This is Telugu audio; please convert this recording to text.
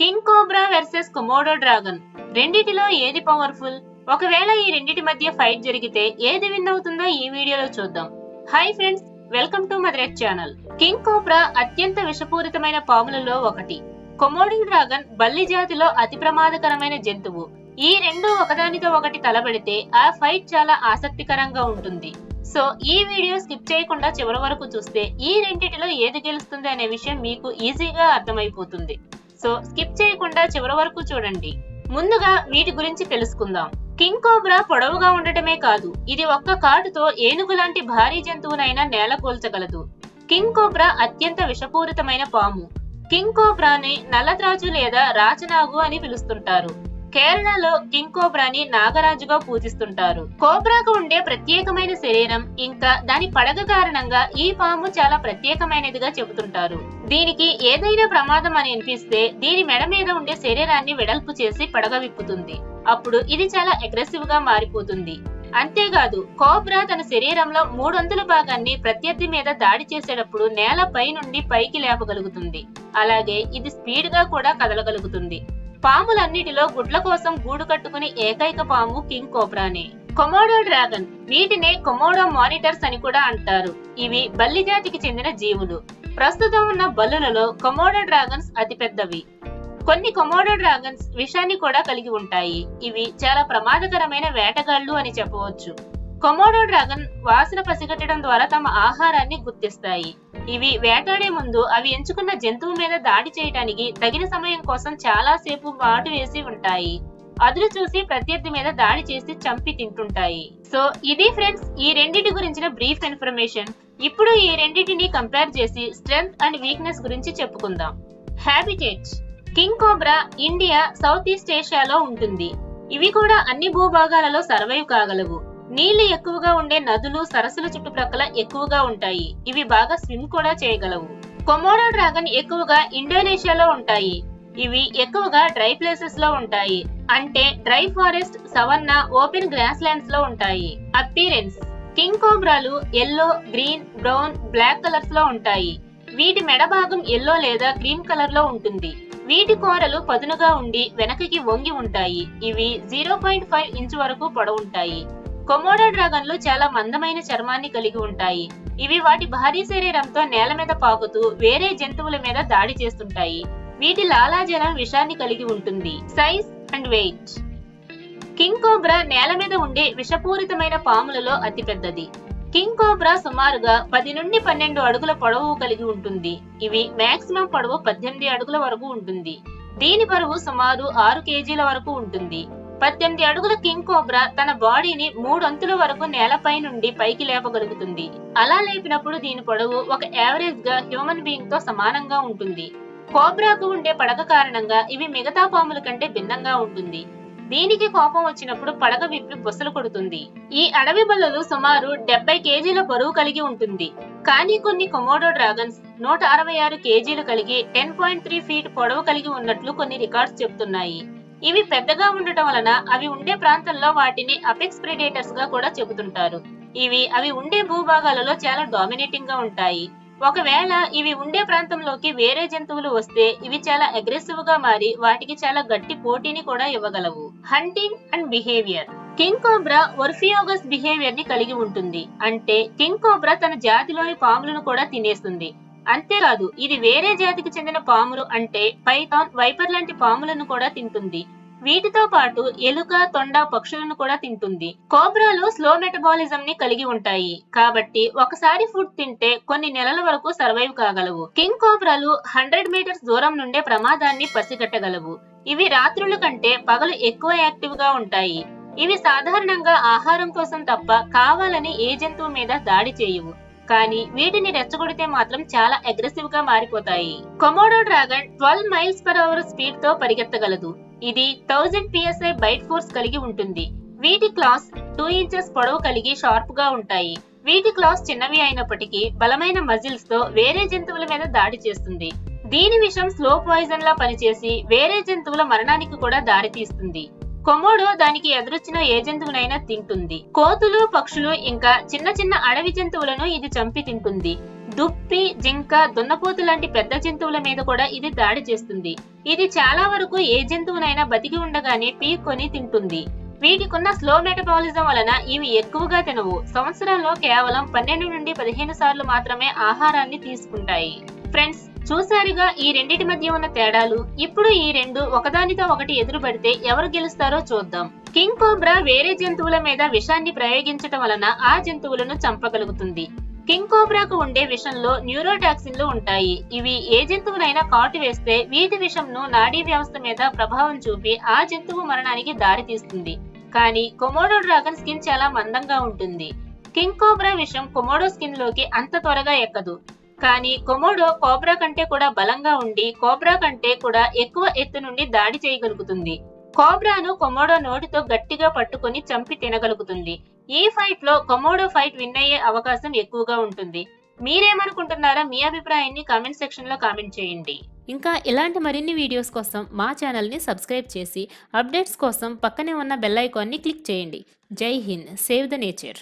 King cobra versus Komodo dragon రెండిటిలో ఏది పవర్ఫుల్ ఒకవేళ ఈ రెండిటి మధ్య ఫైట్ జరిగితే ఏది విన్ అవుతుందో ఈ వీడియోలో చూద్దాం. హాయ్ ఫ్రెండ్స్ వెల్కమ్ టు మదరెట్ ఛానల్ కింగ్ కోబ్రా అత్యంత విషపూరితమైన పాములలో ఒకటి. కొమోడో డ్రాగన్ బల్లి జాతిలో అతి ప్రమాదకరమైన జంతువు. ఈ రెండు ఒకదానితో ఒకటి తలబడితే ఆ ఫైట్ చాలా ఆసక్తికరంగా ఉంటుంది. సో ఈ వీడియో స్కిప్ చేయకుండా చివరి వరకు చూస్తే ఈ రెండిటిలో ఏది గెలుస్తుంది అనే విషయం మీకు ఈజీగా అర్థమైపోతుంది. సో స్కిప్ చేయకుండా చివరి వరకు చూడండి. ముందుగా వీటి గురించి తెలుసుకుందాం. కింగ్ కోబ్రా పొడవుగా ఉండటమే కాదు ఇది ఒక్క కాటుతో ఏనుగు లాంటి భారీ జంతువునైనా నేల కూల్చగలదు. కింగ్ కోబ్రా అత్యంత విషపూరితమైన పాము. కింగ్ కోబ్రాని నల్లద్రాజు లేదా రాచనాగు అని పిలుస్తుంటారు. కేరళలో కింగ్ కోబ్రాని నాగరాజుగా పూజిస్తుంటారు. కోబ్రాకు ఉండే ప్రత్యేకమైన శరీరం ఇంకా దాని పడగ కారణంగా ఈ పాము చాలా ప్రత్యేకమైనదిగా చెబుతుంటారు. దీనికి ఏదైనా ప్రమాదం అని అనిపిస్తే దీని మెడ మీద ఉండే శరీరాన్ని వెడల్పు చేసి పడగ విప్పుతుంది. అప్పుడు ఇది చాలా అగ్రెసివ్గా మారిపోతుంది. అంతేకాదు కోబ్రా తన శరీరంలో మూడొంతుల భాగాన్ని ప్రత్యర్థి మీద దాడి చేసేటప్పుడు నేల పై నుండి పైకి లేపగలుగుతుంది. అలాగే ఇది స్పీడ్గా కూడా కదలగలుగుతుంది. పాములన్నిటిలో గుడ్ల కోసం గూడు కట్టుకుని ఏకైక పాము కింగ్ కోబ్రానే. Komodo dragon. వీటినే కొమోడో మానిటర్స్ అని కూడా అంటారు. ఇవి బల్లి జాతికి చెందిన జీవులు. ప్రస్తుతం ఉన్న బల్లులలో కొమోడో డ్రాగన్స్ అతిపెద్దవి. కొన్ని కొమోడో డ్రాగన్స్ విషాన్ని కూడా కలిగి ఉంటాయి. ఇవి చాలా ప్రమాదకరమైన వేటగాళ్ళు అని చెప్పవచ్చు. కొమోడో డ్రాగన్ వాసన పసిగట్టడం ద్వారా తమ ఆహారాన్ని గుర్తిస్తాయి. ఇవి వేటాడే ముందు అవి ఎంచుకున్న జంతువు మీద దాడి చేయడానికి తగిన సమయం కోసం చాలా సేపు వాటు వేసి ఉంటాయి. అదులు చూసి ప్రత్యర్థి మీద దాడి చేసి చంపి తింటుంటాయి. సో ఇది ఫ్రెండ్స్ ఈ రెండింటి గురించిన బ్రీఫ్ ఇన్ఫర్మేషన్. ఇప్పుడు ఈ రెండింటిని కంపేర్ చేసి స్ట్రెంగ్త్ అండ్ వీక్నెస్ గురించి చెప్పుకుందాం. Habitat king cobra India south east ఏషియాలో ఉంటుంది. ఇవి కూడా అన్ని భూభాగాలలో సర్వైవ్ కాగలవు. నీళ్ళు ఎక్కువగా ఉండే నదులు సరస్సుల చుట్టుప్రక్కల ఎక్కువగా ఉంటాయి. ఇవి బాగా స్విమ్ కూడా చేయగలవు. కొమోడో డ్రాగన్ ఎక్కువగా ఇండోనేషియాలో ఉంటాయి. ఇవి ఎక్కువగా డ్రై ప్లేసెస్లో ఉంటాయి. అంటే dry forest savanna open grass ల్యాండ్స్లో ఉంటాయి. అపీరెన్స్ కింగ్ కోబ్రాలు ఎల్లో గ్రీన్ బ్రౌన్ బ్లాక్ కలర్స్లో ఉంటాయి. వీటి మెడ భాగం ఎల్లో లేదా క్రీమ్ కలర్లో ఉంటుంది. వీటి కూరలు పదునుగా ఉండి వెనకకి వంగి ఉంటాయి. ఇవి జీరో పాయింట్ ఫైవ్ ఇంచ్ వరకు పొడవుంటాయి. కొమోడో డ్రాగన్లు చాలా మందమైన చర్మాన్ని కలిగి ఉంటాయి. ఇవి వాటి భారీ శరీరంతో నేల మీద పాకుతూ వేరే జంతువుల మీద దాడి చేస్తుంటాయి. వీటి లాలాజలం విషాన్ని కలిగి ఉంటుంది. Size and weight king cobra నేల మీద ఉండే విషపూరితమైన పాములలో అతిపెద్దది. కింగ్ కోబ్రా సుమారుగా పది నుండి పన్నెండు అడుగుల పొడవు కలిగి ఉంటుంది. ఇవి మాక్సిమం పొడవు పద్దెనిమిది అడుగుల వరకు ఉంటుంది. దీని బరువు సుమారు ఆరు కేజీల వరకు ఉంటుంది. పద్దెనిమిది అడుగుల కింగ్ కోబ్రా తన బాడీని మూడొంతుల వరకు నేలపై నుండి పైకి లేపగలుగుతుంది. అలా లేపినప్పుడు దీని పొడవు ఒక యావరేజ్గా హ్యూమన్ బీయింగ్తో సమానంగా ఉంటుంది. కోబ్రాకు ఉండే పడక కారణంగా ఇవి మిగతా పాముల కంటే భిన్నంగా ఉంటుంది. దీనికి కోపం వచ్చినప్పుడు పడక విప్పి బుసలు కొడుతుంది. ఈ అడవి బల్లలు సుమారు డెబ్బై కేజీల బరువు కలిగి ఉంటుంది. కానీ కొన్ని కొమోడో డ్రాగన్స్ నూట అరవై ఆరు కేజీలు కలిగి టెన్ పాయింట్ త్రీ ఫీట్ పొడవు కలిగి ఉన్నట్లు కొన్ని రికార్డ్స్ చెబుతున్నాయి ఇవి పెద్దగా ఉండటం వలన అవి ఉండే ప్రాంతంలో వాటిని అపెక్స్ ప్రెడేటర్స్గా కూడా చెబుతుంటారు. ఇవి అవి ఉండే భూభాగాలలో చాలా డామినేటింగ్గా ఉంటాయి. ఒకవేళ ఇవి ఉండే ప్రాంతంలోకి వేరే జంతువులు వస్తే ఇవి చాలా అగ్రెసివ్గా మారి వాటికి చాలా గట్టి పోటీని కూడా ఇవ్వగలవు. Hunting and behaviour king cobra ఒర్ఫియోగస్ బిహేవియర్ని కలిగి ఉంటుంది. అంటే కింగ్ కోబ్రా తన జాతిలోని పాములను కూడా తినేస్తుంది. అంతేకాదు ఇది వేరే జాతికి చెందిన పాములు అంటే పైథాన్ వైపర్ లాంటి పాములను కూడా తింటుంది. వీటితో పాటు ఎలుక తొండ పక్షులను కూడా తింటుంది. కోబ్రాలు స్లో మెటబాలిజం ని కలిగి ఉంటాయి. కాబట్టి ఒకసారి ఫుడ్ తింటే కొన్ని నెలల వరకు సర్వైవ్ కాగలవు. కింగ్ కోబ్రాలు హండ్రెడ్ మీటర్స్ దూరం నుండే ప్రమాదాన్ని పసిగట్టగలవు. ఇవి రాత్రుల కంటే పగలు ఎక్కువ యాక్టివ్గా ఉంటాయి. ఇవి సాధారణంగా ఆహారం కోసం తప్ప కావాలని ఏ జంతువు మీద దాడి చేయవు. కానీ వీటిని రెచ్చగొడితే మాత్రం చాలా అగ్రెసివ్గా మారిపోతాయి. Komodo dragon twelve miles per hour స్పీడ్తో పరిగెత్తగలదు. ఇది థౌజండ్ పిఎస్ఐ బైట్ ఫోర్స్ కలిగి ఉంటుంది. వీటి క్లాస్ టూ ఇంచెస్ పొడవు కలిగి షార్ప్గా ఉంటాయి. వీటి క్లాస్ చిన్నవి అయినప్పటికీ బలమైన మజిల్స్తో వేరే జంతువుల మీద దాడి చేస్తుంది. దీని విషం స్లో పాయిజన్ లా పనిచేసి వేరే జంతువుల మరణానికి కూడా దారితీస్తుంది. కొమోడో దానికి ఎదురొచ్చిన ఏ జంతువునైనా తింటుంది. కోతులు పక్షులు ఇంకా చిన్న చిన్న అడవి జంతువులను ఇది చంపి తింటుంది. దుప్పి జింక దున్నపోతు లాంటి పెద్ద జంతువుల మీద కూడా ఇది దాడి చేస్తుంది. ఇది చాలా వరకు ఏ జంతువునైనా బతికి ఉండగానే పీక్కొని తింటుంది. వీటికున్న స్లో మెటబాలిజం వలన ఇవి ఎక్కువగా తినవు. సంవత్సరంలో కేవలం పన్నెండు నుండి పదిహేను సార్లు మాత్రమే ఆహారాన్ని తీసుకుంటాయి. ఫ్రెండ్స్ చూసారుగా ఈ రెండిటి మధ్య ఉన్న తేడాలు. ఇప్పుడు ఈ రెండు ఒకదానితో ఒకటి ఎదురుపడితే ఎవరు గెలుస్తారో చూద్దాం. కింగ్ కోబ్రా వేరే జంతువుల మీద విషాన్ని ప్రయోగించటం వలన ఆ జంతువులను చంపగలుగుతుంది. కింగ్ కోబ్రాకు ఉండే విషంలో న్యూరోటాక్సిన్లు ఉంటాయి. ఇవి ఏ జంతువునైనా కాటు వేస్తే వీటి విషంను నాడీ వ్యవస్థ మీద ప్రభావం చూపి ఆ జంతువు మరణానికి దారితీస్తుంది కానీ కొమోడో డ్రాగన్ స్కిన్ చాలా మందంగా ఉంటుంది. కింగ్ కోబ్రా విషం కొమోడో స్కిన్లోకి అంత త్వరగా ఎక్కదు. కానీ కొమోడో కోబ్రా కంటే కూడా బలంగా ఉండి కోబ్రా కంటే కూడా ఎక్కువ ఎత్తు నుండి దాడి చేయగలుగుతుంది. కోబ్రాను కొమోడో నోటితో గట్టిగా పట్టుకొని చంపి తినగలుగుతుంది. ఈ ఫైట్లో కొమోడో ఫైట్ విన్ అయ్యే అవకాశం ఎక్కువగా ఉంటుంది. మీరేమనుకుంటున్నారా మీ అభిప్రాయాన్ని కామెంట్ సెక్షన్లో కామెంట్ చేయండి. ఇంకా ఇలాంటి మరిన్ని వీడియోస్ కోసం మా ఛానల్ని సబ్స్క్రైబ్ చేసి అప్డేట్స్ కోసం పక్కనే ఉన్న బెల్ ఐకాన్ని క్లిక్ చేయండి. జై హింద్. Save the nature.